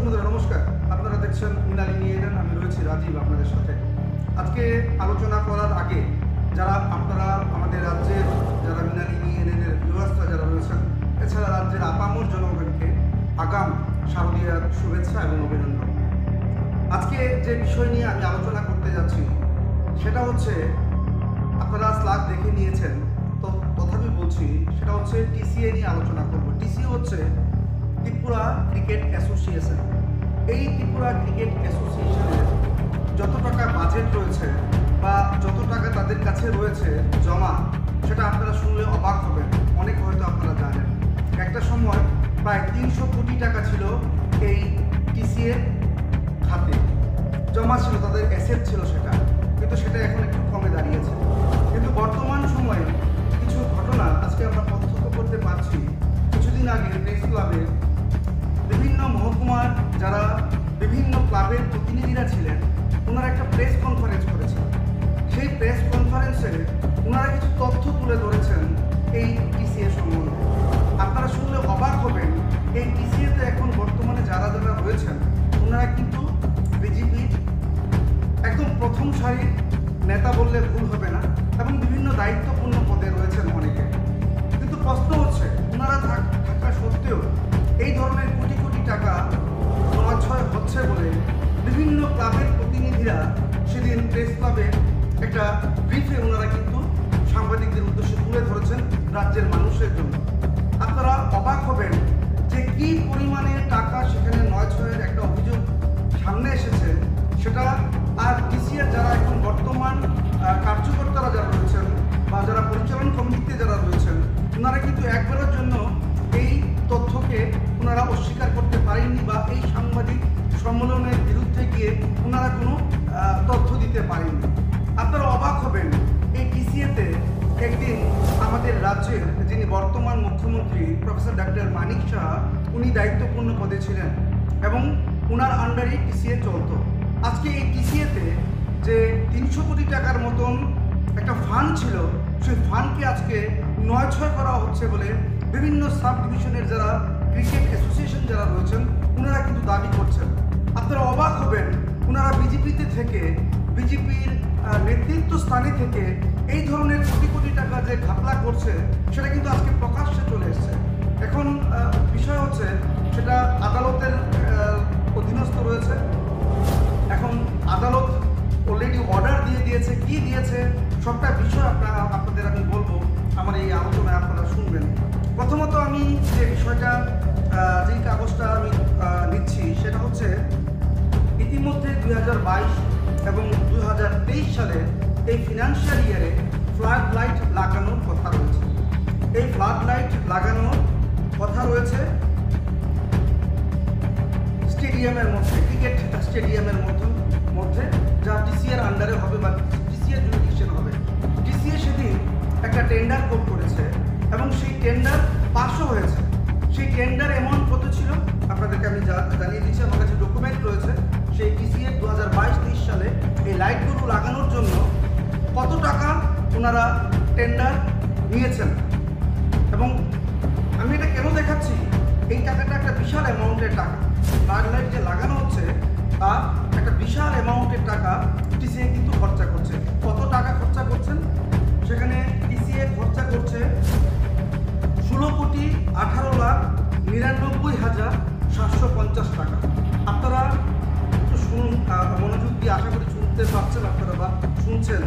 দর্শক বন্ধুরা, নমস্কার। আপনারা দেখছেন মৃণালী নিয়ে এলেন। আমি রয়েছি রাজীব আপনাদের সাথে। আজকে আলোচনা করার আগে যারা আপনারা আমাদের রাজ্যের যারা মৃণালী নিয়ে এলেনের ভিউয়ার্সরা যারা রয়েছেন, এছাড়া রাজ্যের আপামর জনগণকে আগাম শারদীয়ার শুভেচ্ছা এবং অভিনন্দন। আজকে যে বিষয় নিয়ে আমি আলোচনা করতে যাচ্ছি, সেটা হচ্ছে, আপনারা স্লাগ দেখে নিয়েছেন, তো তথাপি বলছি, সেটা হচ্ছে টিসিএ নিয়ে আলোচনা করব। টিসিএ হচ্ছে ত্রিপুরা ক্রিকেট অ্যাসোসিয়েশন। এই ত্রিপুরা ক্রিকেট অ্যাসোসিয়েশনের যত টাকা বাজেট রয়েছে বা যত টাকা তাদের কাছে রয়েছে জমা, সেটা আপনারা শুনলে অবাক হবেন। অনেক হয়তো আপনারা জানেন। একটা সময় প্রায় তিনশো কোটি টাকা ছিল এই টিসিএ খাতে। জমা ছিল, তাদের অ্যাসেট ছিল সেটা। কিন্তু সেটা এখন একটু কমে দাঁড়িয়েছে। কিন্তু বর্তমান সময়ে কিছু ঘটনা আজকে আমরা প্রত্যক্ষ করতে পারছি। কিছুদিন আগে প্রেস ক্লাবে বিভিন্ন মহকুমার যারা বিভিন্ন ক্লাবের প্রতিনিধিরা ছিলেন, ওনারা একটা প্রেস কনফারেন্স করেছেন। সেই প্রেস কনফারেন্সে ওনারা কিছু তথ্য তুলে ধরেছেন এই টিসিএ সম্বন্ধে। আপনারা শুনলে অবাক হবেন, এই টিসিএতে এখন বর্তমানে যারা যারা রয়েছেন, ওনারা কিন্তু বিজেপির একদম প্রথম সারির নেতা বললে ভুল হবে না এবং বিভিন্ন দায়িত্বপূর্ণ পদে রয়েছেন অনেকে। কিন্তু প্রশ্ন হচ্ছে, ওনারা থাক- সত্ত্বেও এই ধরনের কোটি টাকা নয়ছয় হচ্ছে বলে বিভিন্ন ক্লাবের প্রতিনিধিরা সেদিন প্রেস ক্লাবে একটা ব্রিফে ওনারা কিন্তু সাংবাদিকদের উদ্দেশ্যে তুলে ধরেছেন রাজ্যের মানুষের জন্য। আপনারা অবাক হবেন যে কি পরিমাণে টাকা সেখানে নয় ছয়ের একটা অভিযোগ সামনে এসেছে। সেটা আর ডিসিএর যারা এখন বর্তমান কার্যকর্তারা যারা রয়েছেন বা যারা পরিচালন কমিটিতে যারা রয়েছেন, ওনারা কিন্তু একবারের জন্য এই তথ্যকে ওনারা অস্বীকার করতে পারেননি বা এই সাংবাদিক সম্মেলনের বিরুদ্ধে গিয়ে ওনারা কোনো তথ্য দিতে পারেননি। আপনারা অবাক হবেন, এই ডিসিএতে একদিন আমাদের রাজ্যের যিনি বর্তমান মুখ্যমন্ত্রী, প্রফেসর ডাক্তার মানিক শাহ উনি দায়িত্বপূর্ণ পদে ছিলেন এবং ওনার আন্ডারেই টিসিএ চলতো। আজকে এই টিসিএতে যে তিনশো কোটি টাকার মতন একটা ফান্ড ছিল, সেই ফান্ডকে আজকে নয় ছয় করা হচ্ছে বলে বিভিন্ন সাব ডিভিশনের যারা ক্রিকেট অ্যাসোসিয়েশন যারা রয়েছেন, ওনারা কিন্তু দাবি করছেন। আপনারা অবাক হবেন, ওনারা বিজেপিতে থেকে, বিজেপির নেতৃত্ব স্থানে থেকে এই ধরনের কোটি কোটি টাকা যে ঘাপলা করছে, সেটা কিন্তু আজকে প্রকাশ্যে চলে এসছে। এখন বিষয় হচ্ছে, সেটা আদালতের অধীনস্থ রয়েছে। এখন আদালত অলরেডি অর্ডার দিয়ে দিয়েছে, কি দিয়েছে, সবটা বিষয় আপনারা, আপনাদের আমি বলব। আমার এই আলোচনায় আপনারা শুনবেন। প্রথমত আমি যে বিষয়টা যেই কাগজটা আমি নিচ্ছি, সেটা হচ্ছে ইতিমধ্যে দু হাজার বাইশ এবং দু হাজার তেইশ সালে এই ফিনান্সিয়াল ইয়ারে ফ্লাড লাইট লাগানোর কথা রয়েছে। এই ফ্লাড লাইট লাগানোর কথা রয়েছে স্টেডিয়ামের মধ্যে ক্রিকেট স্টেডিয়ামের মধ্যে মধ্যে, যা টিসিএর আন্ডারে হবে বা টিসিএর জুডিকশন হবে। টিসিএ সেদিন একটা টেন্ডার কোড করেছে এবং সেই টেন্ডার পাশও হয়েছে। সেই টেন্ডার অ্যামাউন্ট কত ছিল? আপনাদেরকে আমি জানিয়ে দিচ্ছি, আমার কাছে ডকুমেন্ট রয়েছে। সেই টিসিএ দু হাজার বাইশ, তেইশ সালে এই লাইটগুলো লাগানোর জন্য কত টাকা ওনারা টেন্ডার নিয়েছেন? এবং আমি এটা কেন দেখাচ্ছি? এই টাকাটা একটা বিশাল অ্যামাউন্টের টাকা। ফ্লাড লাইট যে লাগানো হচ্ছে, তা একটা বিশাল অ্যামাউন্টের টাকা টিসিএ কিন্তু খরচা করছে। কত টাকা খরচা করছেন? সেখানে টিসিএ খরচা করছে ষোলো কোটি আঠারো লাখ নিরানব্বই হাজার সাতশো পঞ্চাশ টাকা। আপনারা একটু শুনুন মনোযোগ দিয়ে আশা করি শুনতে পাচ্ছেন আপনারা বা শুনছেন।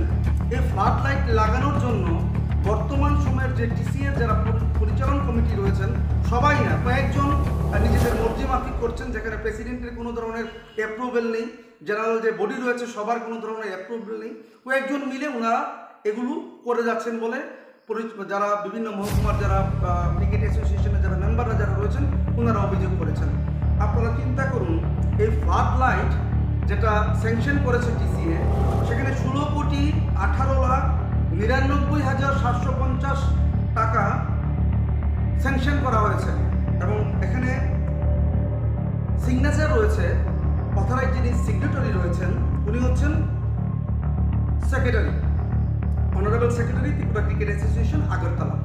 এই ফ্লাড লাইট লাগানোর জন্য বর্তমান সময়ের যে টিসিএর যারা পরি- পরিচালন কমিটি রয়েছেন, সবাই না, কয়েকজন নিজেদের মর্জি মাফিক করছেন, যেখানে প্রেসিডেন্টের কোনো ধরনের অ্যাপ্রুভেল নেই জেনারেল যে বডি রয়েছে, সবার কোনো ধরনের অ্যাপ্রুভেল নেই। কয়েকজন মিলে ওনারা এগুলো করে যাচ্ছেন বলে যারা বিভিন্ন মহকুমার যারা ক্রিকেট অ্যাসোসিয়েশনের যারা মেম্বাররা যারা রয়েছেন, ওনারা অভিযোগ করেছেন। আপনারা চিন্তা করুন, এই ফ্লাড লাইট যেটা স্যাংশন করেছে টিসিএ সেখানে ষোলো কোটি আঠারো লাখ নিরানব্বই হাজার সাতশো পঞ্চাশ টাকা স্যাংশন করা হয়েছে। এবং এখানে সিগনেচার রয়েছে অথরাইজ যিনি সিগনেটরি রয়েছেন, উনি হচ্ছেন secretary honourable secretary Tripura cricket association Agartala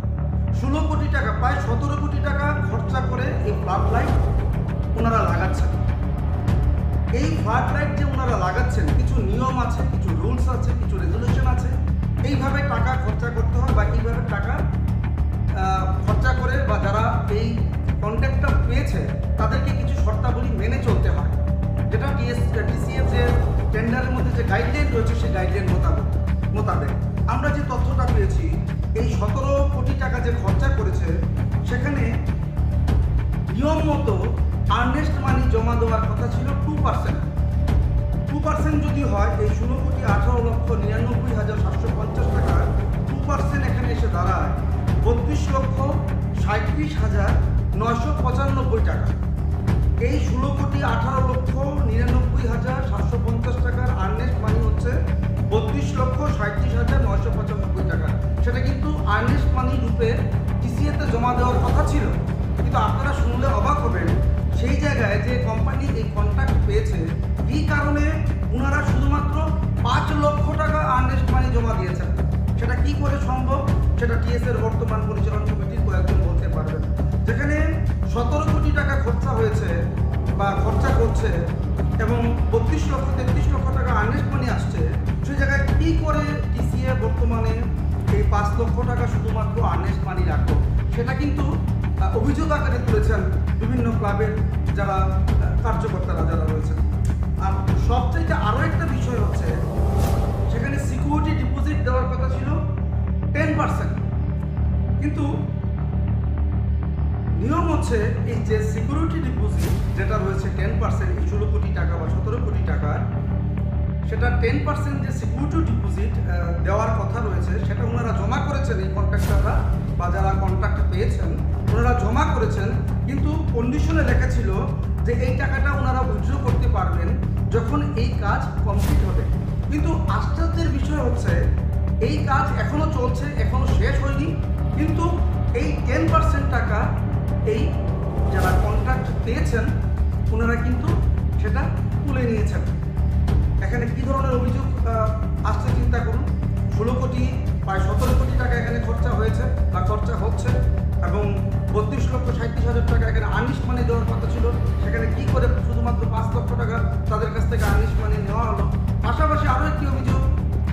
ষোলো কোটি টাকা, প্রায় সতেরো কোটি টাকা খরচা করে এই ফ্লাড লাইট ওনারা লাগাচ্ছেন। এই ফ্লাড লাইট যে ওনারা লাগাচ্ছেন, কিছু নিয়ম আছে, কিছু রুলস আছে, কিছু রেজলিউশন আছে, এইভাবে টাকা খরচা করতে হয় বা এইভাবে টাকা খরচা করে বা যারা এই কন্ট্যাক্টটা পেয়েছে, তাদেরকে কিছু শর্তাবলী মেনে চলতে হয়। যেটা টিএস টিসিএফ যে টেন্ডারের মধ্যে যে গাইডলাইন রয়েছে, সেই গাইডলাইন মোতাবেক মোতাবেক। আমরা যে তথ্যটা পেয়েছি, এই সতেরো কোটি টাকা যে খরচা করেছে, সেখানে নিয়ম মতো আর্নেস্ট মানি জমা দেওয়ার কথা ছিল টু পার্সেন্ট টু পার্সেন্ট যদি হয়, এই ষোলো কোটি আঠারো লক্ষ নিরানব্বই হাজার সাতশো পঞ্চাশ টাকা টু পার্সেন্ট এখানে এসে দাঁড়ায় বত্রিশ লক্ষ সাঁত্রিশ হাজার নয়শো পঁচানব্বই টাকা। এই ষোলো কোটি আঠারো লক্ষ নিরানব্বই হাজার সাতশো সেটা কিন্তু আর্নেস্ট মানি রূপে টিসিএতে জমা দেওয়ার কথা ছিল। কিন্তু আপনারা শুনলে অবাক হবেন, সেই জায়গায় যে কোম্পানি এই কন্ট্রাক্ট পেয়েছে, এই কারণে ওনারা শুধুমাত্র পাঁচ লক্ষ টাকা আর্নেস্ট মানি জমা দিয়েছেন। সেটা কি করে সম্ভব? সেটা টিএস এর বর্তমান পরিচালন কমিটির কয়েকজন বলতে পারবেন। যেখানে সতেরো কোটি টাকা খরচা হয়েছে বা খরচা করছে এবং বত্রিশ লক্ষ, তেত্রিশ লক্ষ টাকা আর্নেস্ট মানি আসছে সেই জায়গায় কি করে টিসিএ বর্তমানে এই পাঁচ লক্ষ টাকা শুধুমাত্র আর্নেস্ট মানি রাখতো সেটা কিন্তু অভিযোগ আকারে তুলেছেন বিভিন্ন ক্লাবের যারা কার্যকর্তারা যারা রয়েছেন। আর সবচাইতে আরও একটা বিষয় হচ্ছে, সেখানে সিকিউরিটি ডিপোজিট দেওয়ার কথা ছিল টেন পার্সেন্ট কিন্তু নিয়ম হচ্ছে এই যে সিকিউরিটি ডিপোজিট যেটা রয়েছে টেন পার্সেন্ট ষোলো কোটি টাকা বা সতেরো কোটি টাকা সেটা টেন পার্সেন্ট যে সিকিউরিটি ডিপোজিট দেওয়ার কথা রয়েছে, সেটা ওনারা জমা করেছেন এই কন্ট্রাক্টাররা বা যারা কন্ট্রাক্ট পেয়েছেন, ওনারা জমা করেছেন, কিন্তু কন্ডিশনে লেখা ছিল যে এই টাকাটা ওনারা উইথড্র করতে পারবেন যখন এই কাজ কমপ্লিট হবে। কিন্তু আশ্চর্যের বিষয় হচ্ছে, এই কাজ এখনও চলছে, এখনও শেষ হয়নি, কিন্তু এই টেন পার্সেন্ট টাকা এই যারা কন্ট্রাক্ট পেয়েছেন, ওনারা কিন্তু সেটা তুলে নিয়েছেন। এখানে কি ধরনের অভিযোগ আসছে চিন্তা করুন। ষোলো কোটি, প্রায় সতেরো কোটি টাকা এখানে খরচা হয়েছে বা খরচা হচ্ছে এবং বত্রিশ লক্ষ সাঁত্রিশ হাজার টাকা এখানে আর্নিশ মানি দেওয়ার কথা ছিল। সেখানে কি করে শুধুমাত্র পাঁচ লক্ষ টাকা তাদের কাছ থেকে আর্নিশ মানি নেওয়া হলো? পাশাপাশি আরও একটি অভিযোগ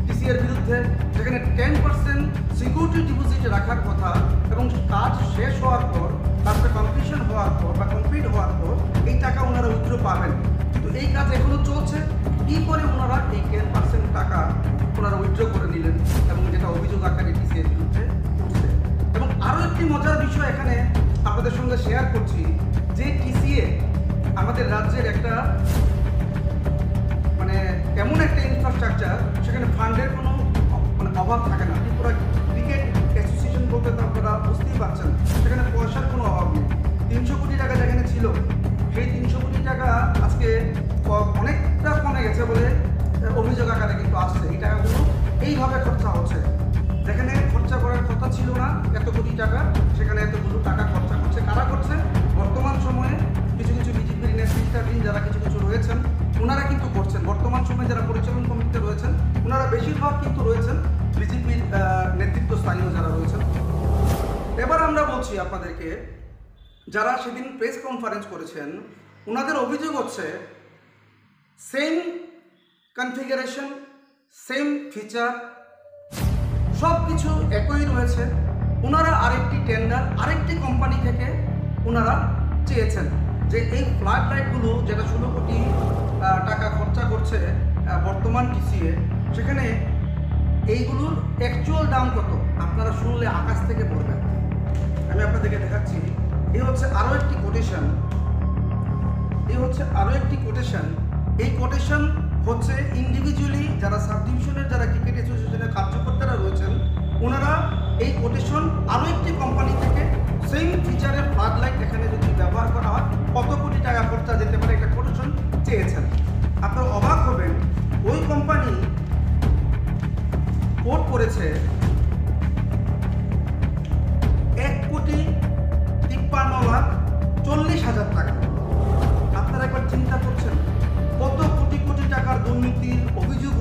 টিসিএর বিরুদ্ধে, যেখানে টেন পার্সেন্ট সিকিউরিটি ডিপোজিট রাখার কথা এবং কাজ শেষ হওয়ার পর, কাজটা কমপ্লিশন হওয়ার পর বা কমপ্লিট হওয়ার পর এই টাকা ওনারা উইথড্র পাবেন। কিন্তু এই কাজ এখনও চলছে। কি করে ওনারা এই টেন পার্সেন্ট টাকা ওনারা উইথড্র করে নিলেন এবং যেটা অভিযোগ আকারে টিসিএর বিরুদ্ধে উঠছে? এবং আরও একটি মজার বিষয় এখানে আপনাদের সঙ্গে শেয়ার করছি যে টিসিএ আমাদের রাজ্যের একটা মানে এমন একটা ইনফ্রাস্ট্রাকচার সেখানে ফান্ডের কোনো মানে অভাব থাকে না। ত্রিপুরা ক্রিকেট অ্যাসোসিয়েশন বলতে তো আপনারা বুঝতেই পারছেন। সেখানে পয়সার কোনো এইভাবে খরচা হচ্ছে। যেখানে খরচা করার কথা ছিল না, এত কোটি টাকা, সেখানে এতগুলো টাকা খরচা করছে কারা করছে বর্তমান সময়ে কিছু কিছু বিজেপির নেতৃত্বাধীন যারা কিছু কিছু রয়েছেন, ওনারা কিন্তু করছেন। বর্তমান সময়ে যারা পরিচালন কমিটিতে রয়েছেন, ওনারা বেশিরভাগ কিন্তু রয়েছেন বিজেপির নেতৃত্ব স্থানীয় যারা রয়েছেন। এবার আমরা বলছি আপনাদেরকে, যারা সেদিন প্রেস কনফারেন্স করেছেন, ওনাদের অভিযোগ হচ্ছে সেম কনফিগারেশন সেম ফিচার সব কিছু একই রয়েছে। ওনারা আরেকটি টেন্ডার আরেকটি কোম্পানি থেকে ওনারা চেয়েছেন যে এই ফ্লাড লাইটগুলো যেটা ষোলো কোটি টাকা খরচা করছে বর্তমান টিসিএ সেখানে এইগুলোর অ্যাকচুয়াল দাম কত? আপনারা শুনলে আকাশ থেকে পড়বেন। আমি আপনাদেরকে দেখাচ্ছি, এই হচ্ছে আরও একটি কোটেশন এই হচ্ছে আরও একটি কোটেশন এই কোটেশন হচ্ছে ইন্ডিভিজুয়ালি যারা সাব ডিভিশনের যারা ক্রিকেট অ্যাসোসিয়েশনের কার্যকর্তারা রয়েছেন, ওনারা এই কোটেশন আরও একটি কোম্পানি থেকে সেম ফিচারের ফ্লাড লাইট এখানে যদি ব্যবহার করা হয়, কত কোটি টাকা খরচা যেতে পারে একটা কোটেশন চেয়েছেন। আপনারা অবাক হবেন, ওই কোম্পানি কোর্ট করেছে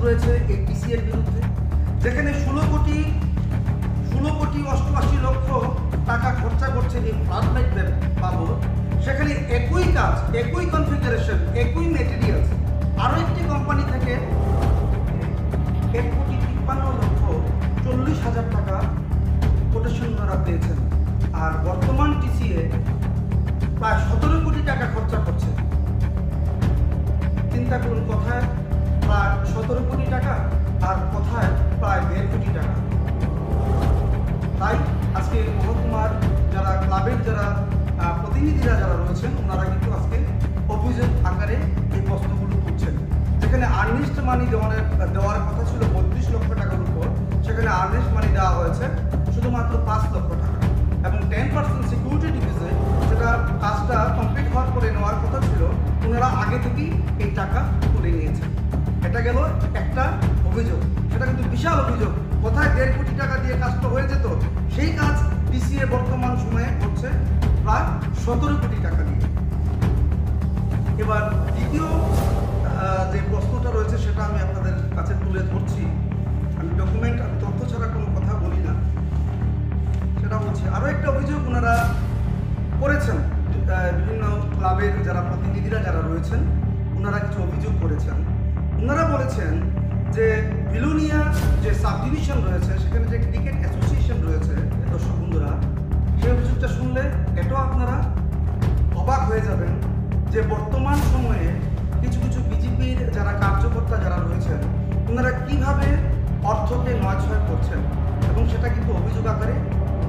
রয়েছে এই টিসিএর বিরুদ্ধে, যেখানে ষোলো কোটি ষোলো কোটি অষ্টআশি লক্ষ টাকা খরচা করছে এই ফ্লাড লাইট বাবদ সেখানে একই কাজ, একই কনফিগারেশন একই মেটেরিয়ালস আরও একটি কোম্পানি থেকে এক কোটি তিপ্পান্ন লক্ষ চল্লিশ হাজার টাকা কোটেশন ওনারা পেয়েছেন। আর বর্তমান টিসিএ প্রায় সতেরো কোটি টাকা খরচা করছে। চিন্তা করুন কোথায় প্রায় সতেরো কোটি টাকা, আর কোথায়? প্রায় দেড় কোটি টাকা। তাই আজকে মহকুমার যারা, ক্লাবের যারা প্রতিনিধিরা যারা রয়েছেন, ওনারা কিন্তু আজকে অভিযোগ আকারে এই প্রশ্নগুলো তুলছেন যেখানে আর্নিস্ট মানি দেওয়ার কথা ছিল বত্রিশ লক্ষ টাকার উপর, সেখানে আর্নিস্ট মানি দেওয়া হয়েছে শুধুমাত্র পাঁচ লক্ষ টাকা। এবং টেন পার্সেন্ট সিকিউরিটি ডিভিসে সেটা কাজটা কমপ্লিট হওয়ার পরে নেওয়ার কথা ছিল, ওনারা আগে থেকেই এই টাকা এটা গেল একটা অভিযোগ। সেটা কিন্তু বিশাল অভিযোগ। কোথায় দেড় কোটি টাকা দিয়ে কাজটা হয়ে যেত, সেই কাজ পিসিএ বর্তমান সময়ে হচ্ছে প্রায় সতেরো কোটি টাকা দিয়ে। এবার দ্বিতীয় যে প্রশ্নটা রয়েছে সেটা আমি আপনাদের কাছে তুলে ধরছি। আমি ডকুমেন্ট আমি তথ্য ছাড়া কোনো কথা বলি না। সেটা বলছি আরও একটা অভিযোগ ওনারা করেছেন। বিভিন্ন ক্লাবের যারা প্রতিনিধিরা যারা রয়েছেন, ওনারা কিছু অভিযোগ করেছেন। বলেছেন যে বিলুনিয়া যে সাব ডিভিশন রয়েছে, সেখানে যে ক্রিকেট অ্যাসোসিয়েশন রয়েছে দর্শক বন্ধুরা সেই অভিযোগটা শুনলে এটাও আপনারা অবাক হয়ে যাবেন যে বর্তমান সময়ে কিছু কিছু বিজেপির যারা কার্যকর্তা যারা রয়েছেন, ওনারা কীভাবে অর্থকে নয়ছয় করছেন এবং সেটা কিন্তু অভিযোগ আকারে,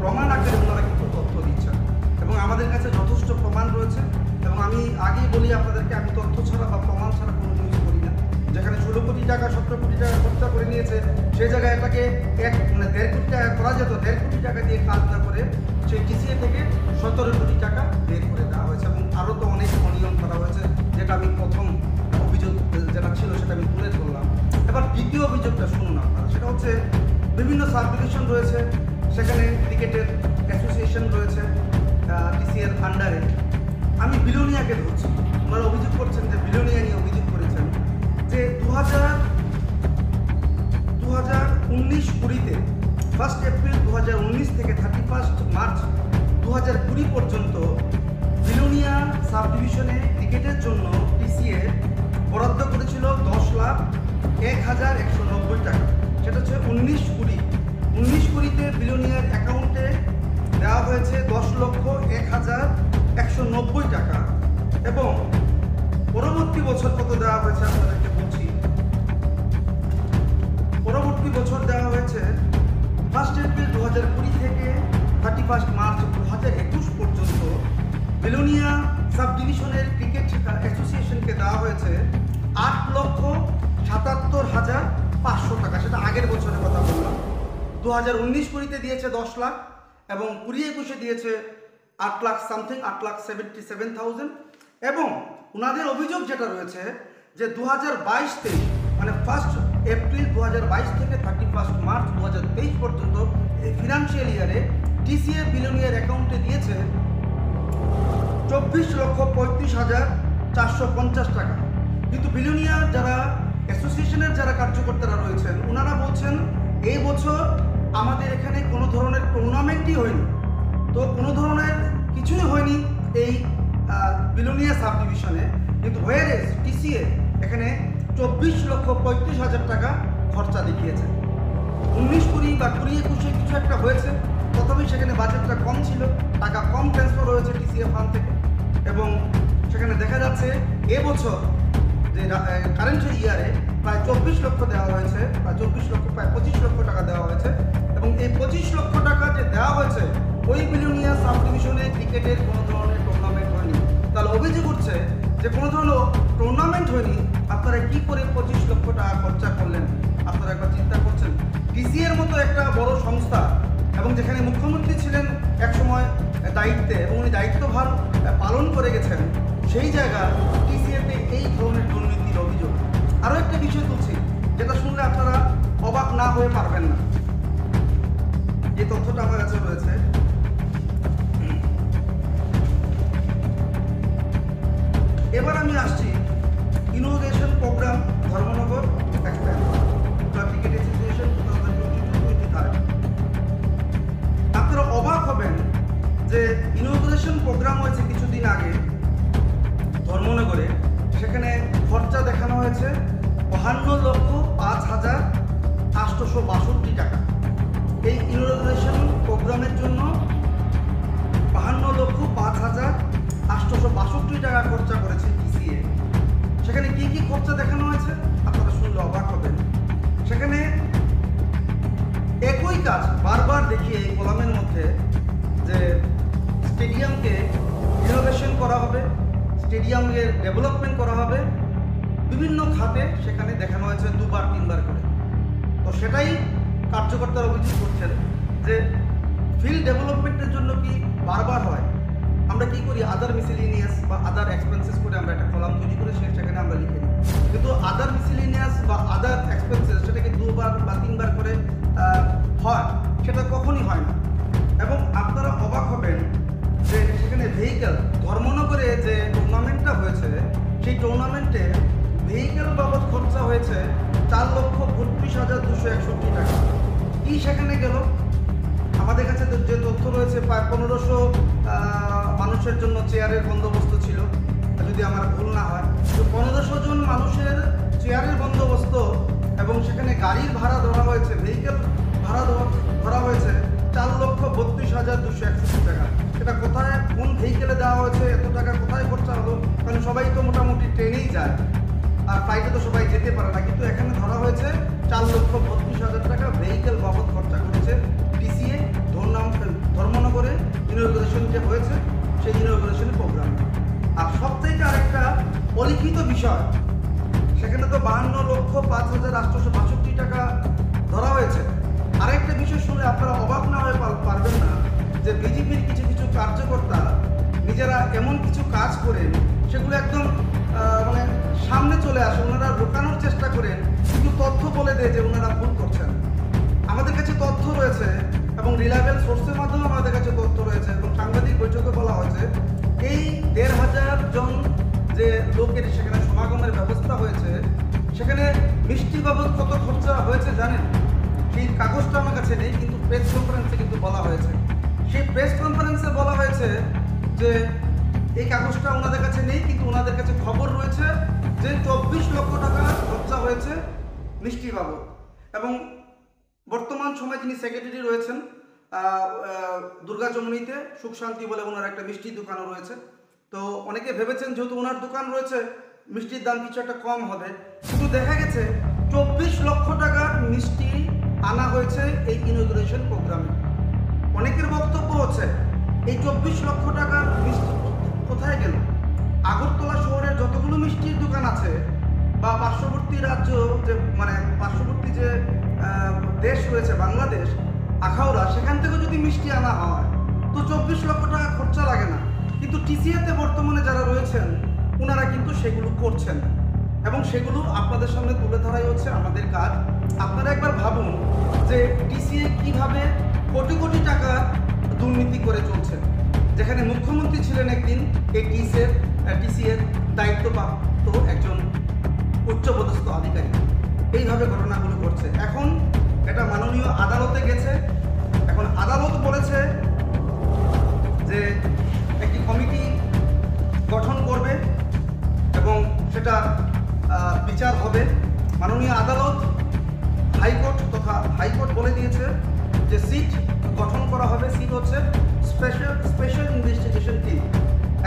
প্রমাণ আকারে ওনারা কিন্তু তথ্য দিচ্ছেন। এবং আমাদের কাছে যথেষ্ট প্রমাণ রয়েছে এবং আমি আগেই বলি আপনাদেরকে, আমি তথ্য ছাড়া বা প্রমাণ ছাড়া যেখানে ষোলো কোটি টাকা, সতেরো কোটি টাকা খরচা করে নিয়েছে, সেই জায়গায় এটাকে এক মানে দেড় কোটি টাকা করা যেত, দেড় কোটি টাকা দিয়ে কাজ না করে সেই টিসিএ থেকে সতেরো কোটি টাকা বের করে দেওয়া হয়েছে এবং আরও তো অনেক অনিয়ম করা হয়েছে, যেটা আমি প্রথম অভিযোগ যেটা ছিল সেটা আমি তুলে ধরলাম। এবার দ্বিতীয় অভিযোগটা শুনুন আপনারা, সেটা হচ্ছে বিভিন্ন সাব রয়েছে, সেখানে ক্রিকেটের অ্যাসোসিয়েশন রয়েছে টিসিএর আন্ডারে আমি বিলোনিয়াকে ধরছি ওনারা অভিযোগ করছেন যে বিলোনিয়া নিয়ে যে দু হাজার দু হাজার উনিশ কুড়িতে ফার্স্ট এপ্রিল দু হাজার উনিশ থেকে থার্টি ফার্স্ট মার্চ দু হাজার কুড়ি পর্যন্ত বিলোনিয়া সাব ডিভিশনে ক্রিকেটের জন্য টিসিএ বরাদ্দ করেছিল দশ লাখ এক হাজার একশো নব্বই টাকা। সেটা হচ্ছে উনিশ কুড়ি। উনিশ কুড়িতে বিলোনিয়ার অ্যাকাউন্টে দেওয়া হয়েছে দশ লক্ষ এক হাজার একশো নব্বই টাকা এবং পরবর্তী বছর কত দেওয়া হয়েছে আপনাদেরকে পরবর্তী বছর দেওয়া হয়েছে ফার্স্ট এপ্রিল দু হাজার কুড়ি থেকে থার্টি ফার্স্ট মার্চ দু হাজার একুশ পর্যন্ত বেলোনিয়া সাব ডিভিশনের ক্রিকেট অ্যাসোসিয়েশনকে দেওয়া হয়েছে আট লক্ষ সাতাত্তর হাজার পাঁচশো টাকা। সেটা আগের বছরের কথা বললাম। দু হাজার উনিশ কুড়িতে দিয়েছে দশ লাখ এবং কুড়ি একুশে দিয়েছে আট লাখ সামথিং আট লাখ সেভেন্টি সেভেন থাউজেন্ড এবং ওনাদের অভিযোগ যেটা রয়েছে যে দু হাজার বাইশ মানে ফার্স্ট এপ্রিল দু থেকে থার্টি ফার্স্ট মার্চ দু হাজার তেইশ পর্যন্ত এই ফিনান্সিয়াল ইয়ারে টিসিএ বিলিয়নিয়ার অ্যাকাউন্টে দিয়েছে চব্বিশ লক্ষ পঁয়ত্রিশ হাজার চারশো পঞ্চাশ টাকা। কিন্তু বিলিয়নিয়ার যারা অ্যাসোসিয়েশনের যারা কার্যকর্তারা রয়েছেন ওনারা বলছেন, এই বছর আমাদের এখানে কোনো ধরনের টুর্নামেন্টই হয়নি। তো কোনো ধরনের কিছুই হয়নি এই বিলোনিয়া সাব ডিভিশনে কিন্তু ওয়ারেস টিসিএ এখানে চব্বিশ লক্ষ পঁয়ত্রিশ হাজার টাকা খরচা দেখিয়েছে উনিশ কুড়ি বা কুড়ি একুশে কিছু একটা হয়েছে, প্রথমে সেখানে বাজেটটা কম ছিল, টাকা কম ট্রান্সফার হয়েছে টিসিএ ফান্ড থেকে। এবং সেখানে দেখা যাচ্ছে এবছর যে কারেন্ট ইয়ারে প্রায় চব্বিশ লক্ষ দেওয়া হয়েছে, প্রায় চব্বিশ লক্ষ, প্রায় পঁচিশ লক্ষ টাকা দেওয়া হয়েছে। এবং এই পঁচিশ লক্ষ টাকা যে দেওয়া হয়েছে, ওই বিলিয়নিয়া সাব ডিভিশনে ক্রিকেটের কোনো ধরনের টুর্নামেন্ট হয়নি। তাহলে অভিযোগ উঠছে যে কোনো ধরনের টুর্নামেন্ট হয়নি আপনারা কি করে পঁচিশ লক্ষ টাকা খরচা করলেন? আপনারা একবার চিন্তা করছেন? টিসিএর মতো একটা বড় সংস্থা এবং যেখানে মুখ্যমন্ত্রী ছিলেন একসময় দায়িত্বে এবং উনি দায়িত্বভার পালন করে গেছেন, সেই জায়গা টিসিএতে এই ধরনের দুর্নীতির অভিযোগ। আরও একটা বিষয় তুলছি, যেটা শুনলে আপনারা অবাক না হয়ে পারবেন না। যে তথ্যটা আমার কাছে রয়েছে, এবার আমি আসছি ইনোভেশন প্রোগ্রাম ধর্মনগর আপনারা অবাক হবেন যে ইনোগ্রেশন প্রোগ্রাম হয়েছে কিছুদিন আগে ধর্মনগরে। সেখানে খরচা দেখানো হয়েছে বাহান্ন লক্ষ পাঁচ হাজার আটশোশো বাষট্টি টাকা। এই ইনোগ্রেশন প্রোগ্রামের জন্য বাহান্ন লক্ষ পাঁচ হাজার আটশোশো বাষট্টি টাকা খরচা করেছে সেখানে কি কি খরচা দেখানো হয়েছে? আপনারা শুনলে অবাক হবেন। সেখানে একই কাজ বারবার দেখি এই কলামের মধ্যে যে স্টেডিয়ামকে ইনোভেশন করা হবে স্টেডিয়ামের ডেভেলপমেন্ট করা হবে, বিভিন্ন খাতে সেখানে দেখানো হয়েছে দুবার, তিনবার করে। তো সেটাই কার্যকর্তারা অভিযোগ করছেন যে ফিল্ড ডেভেলপমেন্টের জন্য কি বারবার হয়? আমরা কি করি? আদার মিসিলিনিয়াস বা আদার এক্সপেন্সেস করে আমরা একটা কলাম তৈরি করে সেখানে আমরা লিখে দিই কিন্তু আদার মিসিলিনিয়াস বা আদার এক্সপেন্সেস সেটাকে দুবার বা তিনবার করে হয়, সেটা কখনই হয় না। এবং আপনারা অবাক হবেন যে সেখানে ভেহিকেল ধর্মনগরে যে টুর্নামেন্টটা হয়েছে, সেই টুর্নামেন্টে ভেহিকেল বাবদ খরচা হয়েছে চার লক্ষ বত্রিশ হাজার দুশো একষট্টি টাকা। কি সেখানে গেল? আমাদের কাছে যে তথ্য রয়েছে, প্রায় পনেরোশো মানুষের জন্য চেয়ারের বন্দোবস্ত ছিল। যদি আমার ভুল না হয়, তো পনেরোশো জন মানুষের চেয়ারের বন্দোবস্ত এবং সেখানে গাড়ির ভাড়া ধরা হয়েছে ভেহিকেল ভাড়া ধরা হয়েছে চার লক্ষ বত্রিশ হাজার দুশো একষট্টি টাকা। এটা কোথায়, কোন ভেহিকেলে দেওয়া হয়েছে, এত টাকা কোথায় খরচা হলো? কারণ সবাই তো মোটামুটি ট্রেনেই যায়। আর ফ্লাইটে তো সবাই যেতে পারে না, কিন্তু এখানে ধরা হয়েছে চার লক্ষ বত্রিশ হাজার টাকা ভেহিকেল বাবদ খরচা করেছে। টিসিএ ধর্মনগরে ইনগ্রেশন যে হয়েছে সেই ইনগ্রেশন প্রোগ্রাম আর সবথেকে আরেকটা অলিখিত বিষয়, সেখানে তো বাহান্ন লক্ষ পাঁচ হাজার আটশোশো বাষট্টি টাকা ধরা হয়েছে। আরেকটা বিষয় শুনে আপনারা অবাক না হয়ে পারবেন না যে বিজেপির কিছু কিছু কার্যকর্তা নিজেরা এমন কিছু কাজ করেন, সেগুলো একদম মানে সামনে চলে আসে, ওনারা লুকানোর চেষ্টা করেন, কিন্তু তথ্য বলে দেয় যে ওনারা ভুল করছেন। আমাদের কাছে তথ্য রয়েছে এবং রিলায়েবল সোর্সের মাধ্যমে আমাদের কাছে তথ্য রয়েছে এবং সাংবাদিক বৈঠকে বলা হয়েছে, এই দেড় হাজার জন যে লোকের সেখানে সমাগমের ব্যবস্থা হয়েছে, সেখানে মিষ্টি বাবদ কত খরচা হয়েছে জানেন? সেই কাগজটা আমার কাছে নেই, কিন্তু প্রেস কনফারেন্সে কিন্তু বলা হয়েছে। সেই প্রেস কনফারেন্সে বলা হয়েছে যে, এই কাগজটা ওনাদের কাছে নেই, কিন্তু ওনাদের কাছে খবর রয়েছে যে চব্বিশ লক্ষ টাকা খরচা হয়েছে মিষ্টি বাবদ। এবং বর্তমান সময়ে যিনি সেক্রেটারি রয়েছেন আহ, আহ, দুর্গা চমনিতে সুখ শান্তি বলে ওনার একটা মিষ্টির দোকানও রয়েছে। তো অনেকে ভেবেছেন যেহেতু ওনার দোকান রয়েছে মিষ্টির দাম কিছু একটা কম হবে। কিন্তু দেখা গেছে চব্বিশ লক্ষ টাকার মিষ্টি আনা হয়েছে এই ইনোগ্রেশন প্রোগ্রামে অনেকের বক্তব্য হচ্ছে এই চব্বিশ লক্ষ টাকার মিষ্টি কোথায় গেল? আগরতলা শহরের যতগুলো মিষ্টির দোকান আছে বা পার্শ্ববর্তী রাজ্য যে মানে পার্শ্ববর্তী যে দেশ রয়েছে বাংলাদেশ আখাউড়া, সেখান থেকে যদি মিষ্টি আনা হয়, তো চব্বিশ লক্ষ টাকা খরচা লাগে না। কিন্তু টিসিএতে বর্তমানে যারা রয়েছেন ওনারা কিন্তু সেগুলো করছেন। এবং সেগুলো আপনাদের সামনে তুলে ধরাই হচ্ছে আমাদের কাজ। আপনারা একবার ভাবুন যে টিসিএ কীভাবে কোটি কোটি টাকা দুর্নীতি করে চলছে। যেখানে মুখ্যমন্ত্রী ছিলেন একদিন, এই টিসিএর টিসিএর দায়িত্বপ্রাপ্ত একজন উচ্চপদস্থ আধিকারিক। এইভাবে ঘটনাগুলো ঘটছে। এখন এটা মাননীয় আদালতে গেছে। এখন আদালত বলেছে যে একটি কমিটি গঠন করবে এবং সেটা বিচার হবে। মাননীয় আদালত হাইকোর্ট তথা হাইকোর্ট বলে দিয়েছে যে সিট গঠন করা হবে। সিট হচ্ছে স্পেশাল স্পেশাল ইনভেস্টিগেশন টিম।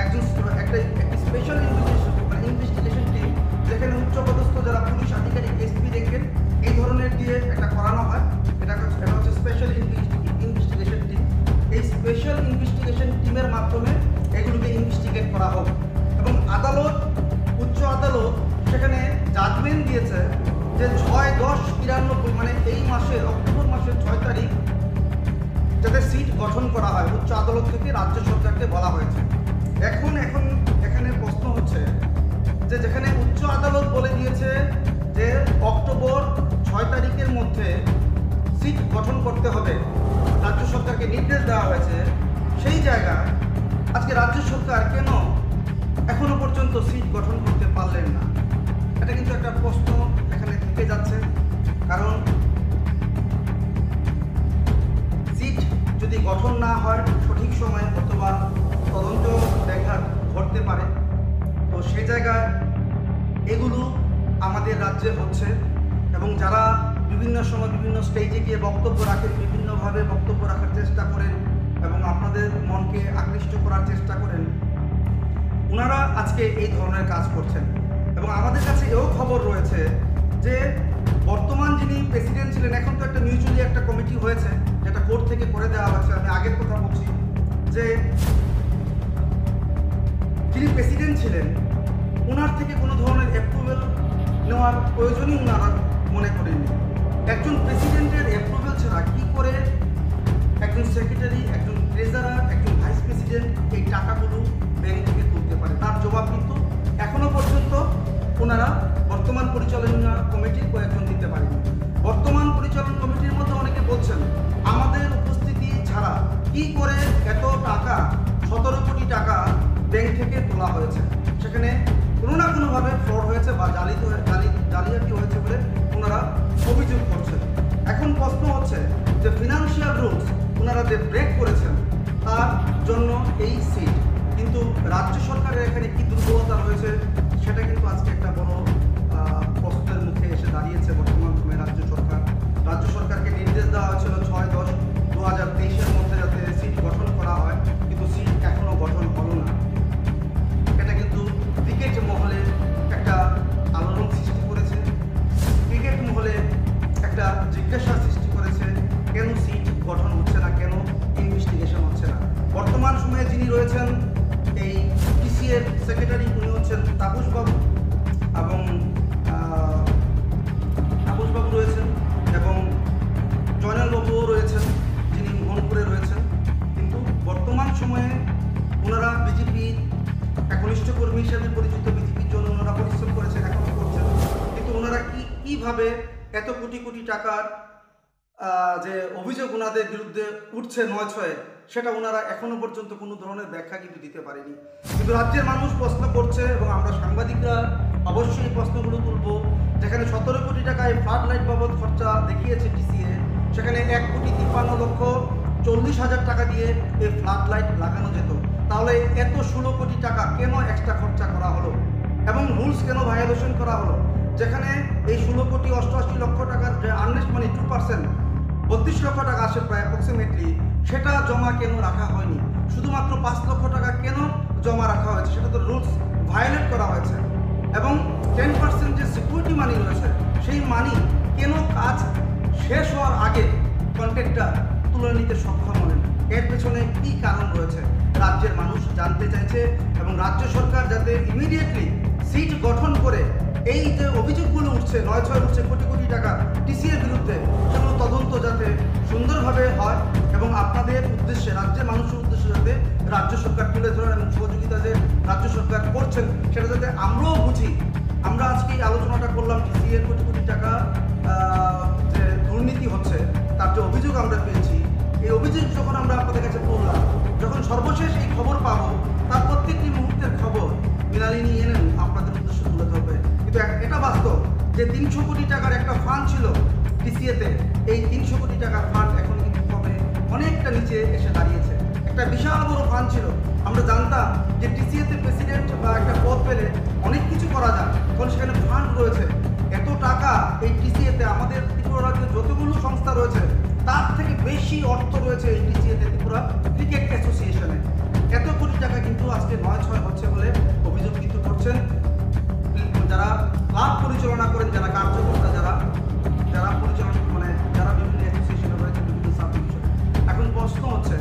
একজন একটা স্পেশাল ইনভেস্টিগেশন মানে ইনভেস্টিগেশন টিম। যেখানে উচ্চপদস্থ যারা পুলিশ আধিকারিক, এসপি এই ধরনের দিয়ে একটা করানো হয়। এটা এটা হচ্ছে স্পেশাল ইনভেস্টিগেশন টিম এই স্পেশাল ইনভেস্টিগেশন টিমের মাধ্যমে এগুলোকে ইনভেস্টিগেট করা হবে এবং আদালত, উচ্চ আদালত সেখানে জাজমেন্ট দিয়েছে যে ছয় দশ তিরানব্বই মানে এই মাসের, অক্টোবর মাসের ছয় তারিখ যাতে সিট গঠন করা হয়। উচ্চ আদালত থেকে রাজ্য সরকারকে বলা হয়েছে। এখন এখন এখানে প্রশ্ন হচ্ছে যে যেখানে উচ্চ আদালত বলে দিয়েছে যে অক্টোবর ছয় তারিখের মধ্যে সিট গঠন করতে হবে। রাজ্য সরকারকে নির্দেশ দেওয়া হয়েছে। সেই জায়গায় আজকে রাজ্য সরকার কেন এখনও পর্যন্ত সিট গঠন করতে পারলেন না? এটা কিন্তু একটা প্রশ্ন এখানে থেকে যাচ্ছে। কারণ সিট যদি গঠন না হয়, সঠিক সময়ে অথবা তদন্ত ব্যাঘাত ঘটতে পারে। তো সে জায়গায় এগুলো আমাদের রাজ্যে হচ্ছে। এবং যারা বিভিন্ন সময় বিভিন্ন স্টেজে গিয়ে বক্তব্য রাখেন বিভিন্নভাবে বক্তব্য রাখার চেষ্টা করেন এবং আপনাদের মনকে আকৃষ্ট করার চেষ্টা করেন ওনারা আজকে এই ধরনের কাজ করছেন। এবং আমাদের কাছে এও খবর রয়েছে যে বর্তমান যিনি প্রেসিডেন্ট ছিলেন, এখন তো একটা মিউচুয়ালি একটা কমিটি হয়েছে, যেটা কোর্ট থেকে করে দেওয়া হয়েছে। আমি আগের কথা বলছি যে যিনি প্রেসিডেন্ট ছিলেন ওনার থেকে কোনো ধরনের অ্যাপ্রুভেল নেওয়ার প্রয়োজনই ওনারা মনে করেননি একজন প্রেসিডেন্টের অ্যাপ্রুভেল ছাড়া কি করে একজন সেক্রেটারি একজন ট্রেজারার একজন ভাইস প্রেসিডেন্ট এই টাকাগুলো ব্যাংক থেকে তুলতে পারে? তার জবাব কিন্তু এখনও পর্যন্ত ওনারা বর্তমান পরিচালনা কমিটির কয়েকজন দিতে পারেনি। বর্তমান পরিচালনা কমিটির মধ্যে অনেকে বলছেন, আমাদের উপস্থিতি ছাড়া কি করে এত টাকা, সতেরো কোটি টাকা ব্যাংক থেকে তোলা হয়েছে? সেখানে যে ব্রেক করেছেন তার জন্য এই সিট কিন্তু রাজ্য সরকারের এখানে কি দুর্বলতা রয়েছে? টাকার যে অভিযোগ ওনাদের বিরুদ্ধে উঠছে নয় ছয়ে সেটা ওনারা এখনও পর্যন্ত কোনো ধরনের ব্যাখ্যা কিন্তু দিতে পারেনি। কিন্তু রাজ্যের মানুষ প্রশ্ন করছে এবং আমরা সাংবাদিকরা অবশ্যই এই প্রশ্নগুলো তুলব। যেখানে সতেরো কোটি টাকায় ফ্লাড লাইট বাবদ খরচা দেখিয়েছে টিসিএ, সেখানে এক কোটি তিপ্পান্ন লক্ষ চল্লিশ হাজার টাকা দিয়ে এই ফ্লাড লাইট লাগানো যেত। তাহলে এত ষোলো কোটি টাকা কেন এক্সট্রা খরচা করা হলো? এবং রুলস কেন ভায়োলেশন করা হলো? যেখানে এই ষোলো কোটি অষ্টআশি লক্ষ টাকার যে আর্নেস্ট মানি টু পার্সেন্ট বত্রিশ লক্ষ টাকা আসে প্রায় অ্যাপ্রক্সিমেটলি সেটা জমা কেন রাখা হয়নি? শুধুমাত্র পাঁচ লক্ষ টাকা কেন জমা রাখা হয়েছে? সেটা তো রুলস ভায়োলেট করা হয়েছে। এবং টেন পার্সেন্ট যে সিকিউরিটি মানি রয়েছে, সেই মানি কেন কাজ শেষ হওয়ার আগে কন্ট্রাক্টর তুলে নিতে সক্ষম হলেন এর পেছনে কী কারণ রয়েছে? রাজ্যের মানুষ জানতে চাইছে এবং রাজ্য সরকার যাতে ইমিডিয়েটলি সিট গঠন করে এই যে অভিযোগগুলো উঠছে, নয় ছয় উঠছে, কোটি কোটি টাকা টিসিএর বিরুদ্ধে। সেগুলো তদন্ত যাতে সুন্দরভাবে হয় এবং আপনাদের উদ্দেশ্যে, রাজ্যের মানুষের উদ্দেশ্যে যাতে রাজ্য সরকার তুলে ধরেন এবং সহযোগিতা যে রাজ্য সরকার করছেন, সেটা যাতে আমরাও বুঝি। আমরা আজকে এই আলোচনাটা করলাম, টিসিএর কোটি কোটি টাকা যে দুর্নীতি হচ্ছে, তার যে অভিযোগ আমরা পেয়েছি, এই অভিযোগ যখন আমরা আপনাদের কাছে তুললাম তিনশো কোটি টাকার একটা ফান্ড ছিল টিসিএতে এই তিনশো কোটি টাকার ফান্ড এখন কিন্তু কমে অনেকটা নিচে এসে দাঁড়িয়েছে। একটা বিশাল বড় ফান্ড ছিল। আমরা জানতাম যে টিসিএতে প্রেসিডেন্ট বা একটা পদ পেলে অনেক কিছু করা যায়। কারণ সেখানে ফান্ড রয়েছে। এত টাকা এই টিসিএতে আমাদের ত্রিপুরা রাজ্যে যতগুলো সংস্থা রয়েছে, তার থেকে বেশি অর্থ রয়েছে এই টিসিএতে ত্রিপুরা ক্রিকেট অ্যাসোসিয়েশনে। এত কোটি টাকা কিন্তু আজকে নয়, ছয় হচ্ছে পরিচালনা করেন যারা কার্যকর্তা, যারা যারা পরিচালনা মানে যারা বিভিন্ন অ্যাসোসিয়েশনে রয়েছে, বিভিন্ন সাব এখন প্রশ্ন হচ্ছে,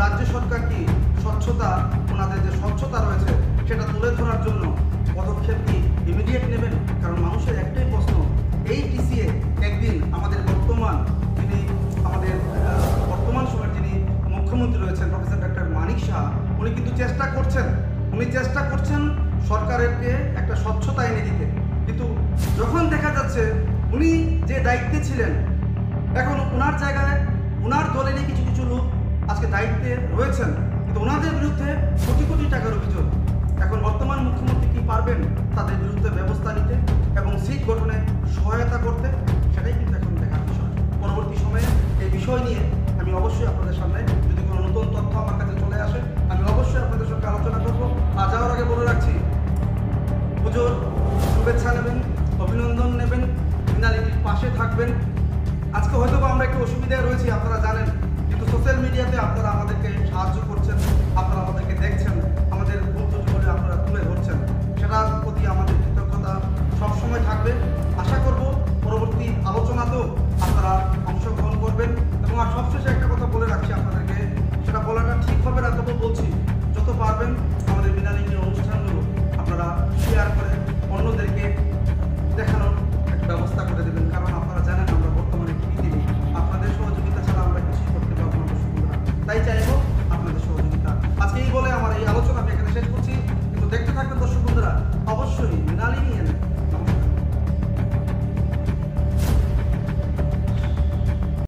রাজ্য সরকার কি স্বচ্ছতা, ওনাদের যে স্বচ্ছতা রয়েছে, সেটা তুলে ধরার জন্য পদক্ষেপ কি ইমিডিয়েট নেবেন? কারণ মানুষের একটাই প্রশ্ন, এই টিসিএ একদিন আমাদের বর্তমান যিনি আমাদের বর্তমান সময়ের যিনি মুখ্যমন্ত্রী রয়েছেন প্রফেসর ডক্টর মানিক শাহ, উনি কিন্তু চেষ্টা করছেন। উনি চেষ্টা করছেন সরকারকে একটা স্বচ্ছতা এনে দিতে। কিন্তু যখন দেখা যাচ্ছে উনি যে দায়িত্বে ছিলেন, এখন ওনার জায়গায় ওনার দলেরই কিছু কিছু লোক আজকে দায়িত্বে রয়েছেন। কিন্তু ওনাদের বিরুদ্ধে কোটি কোটি টাকার অভিযোগ। এখন বর্তমান মুখ্যমন্ত্রী কি পারবেন তাদের বিরুদ্ধে ব্যবস্থা নিতে এবং সিট গঠনে সহায়তা করতে, সেটাই কিন্তু এখন দেখার বিষয়। পরবর্তী সময়ে এই বিষয় নিয়ে আমি অবশ্যই আপনাদের সামনে যদি কোনো নতুন তথ্য আমার কাছে চলে আসে, আমি অবশ্যই আপনাদের সঙ্গে আলোচনা করব। আর যাওয়ার আগে বলে রাখছি পুজোর শুভেচ্ছা নেবেন, অভিনন্দন নেবেন মৃণালিনীর পাশে থাকবেন। আজকে হয়তো আমরা একটু অসুবিধায় রয়েছি, আপনারা জানেন, কিন্তু সোশ্যাল মিডিয়াতে আপনারা আমাদেরকে সাহায্য করছেন, আপনারা আমাদেরকে দেখছেন, আমাদের ত্রুটিগুলো আপনারা তুলে ধরছেন। সেটার প্রতি আমাদের কৃতজ্ঞতা সবসময় থাকবে। আশা করব পরবর্তী আলোচনাতেও আপনারা অংশগ্রহণ করবেন। এবং আর সবশেষে একটা কথা বলে রাখছি আপনাদেরকে, সেটা বলাটা ঠিক হবে না তবু বলছি, যত পারবেন আমাদের মৃণালিনীর অনুষ্ঠানগুলো আপনারা শেয়ার করে অন্যদেরকে দেখানোর একটা ব্যবস্থা করে দেবেন।